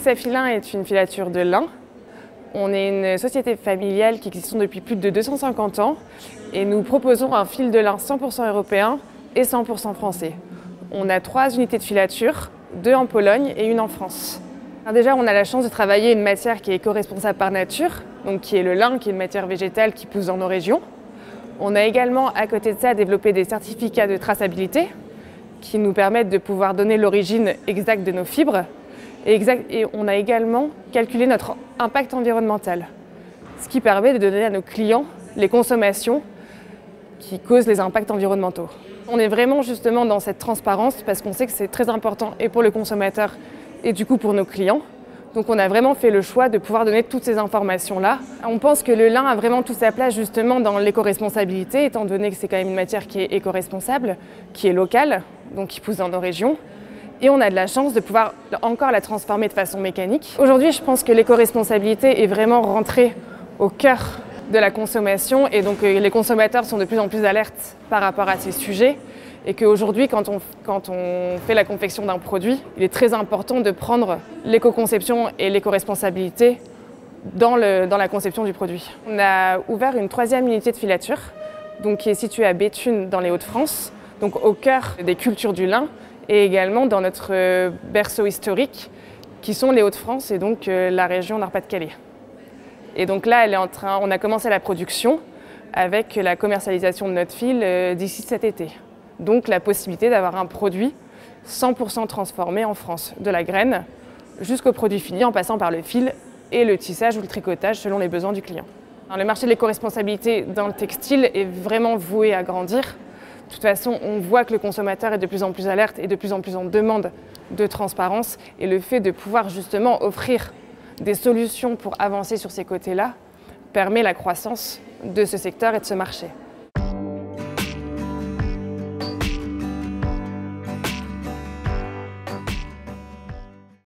Safilin est une filature de lin. On est une société familiale qui existe depuis plus de 250 ans et nous proposons un fil de lin 100% européen et 100% français. On a trois unités de filature, deux en Pologne et une en France. déjà, on a la chance de travailler une matière qui est éco-responsable par nature, donc qui est le lin, qui est une matière végétale qui pousse dans nos régions. On a également, à côté de ça, développé des certificats de traçabilité qui nous permettent de pouvoir donner l'origine exacte de nos fibres. Et, et on a également calculé notre impact environnemental, ce qui permet de donner à nos clients les consommations qui causent les impacts environnementaux. On est vraiment justement dans cette transparence parce qu'on sait que c'est très important et pour le consommateur et du coup pour nos clients. Donc on a vraiment fait le choix de pouvoir donner toutes ces informations-là. On pense que le lin a vraiment toute sa place justement dans l'éco-responsabilité, étant donné que c'est quand même une matière qui est éco-responsable, qui est locale, donc qui pousse dans nos régions. Et on a de la chance de pouvoir encore la transformer de façon mécanique. Aujourd'hui, je pense que l'éco-responsabilité est vraiment rentrée au cœur de la consommation et donc euh, les consommateurs sont de plus en plus alertes par rapport à ces sujets et qu'aujourd'hui quand on, fait la confection d'un produit, il est très important de prendre l'éco-conception et l'éco-responsabilité dans, dans la conception du produit. On a ouvert une troisième unité de filature donc, qui est située à Béthune dans les Hauts-de-France, donc au cœur des cultures du lin et également dans notre euh, berceau historique qui sont les Hauts-de-France et donc euh, la région Nord-Pas-de-Calais. Et donc là, elle est en train, on a commencé la production avec la commercialisation de notre fil euh, d'ici cet été. Donc la possibilité d'avoir un produit 100% transformé en France, de la graine jusqu'au produit fini en passant par le fil et le tissage ou le tricotage selon les besoins du client. le marché de l'éco-responsabilité dans le textile est vraiment voué à grandir. De toute façon, on voit que le consommateur est de plus en plus alerte et de plus en plus en demande de transparence et le fait de pouvoir justement offrir des solutions pour avancer sur ces côtés-là permet la croissance de ce secteur et de ce marché.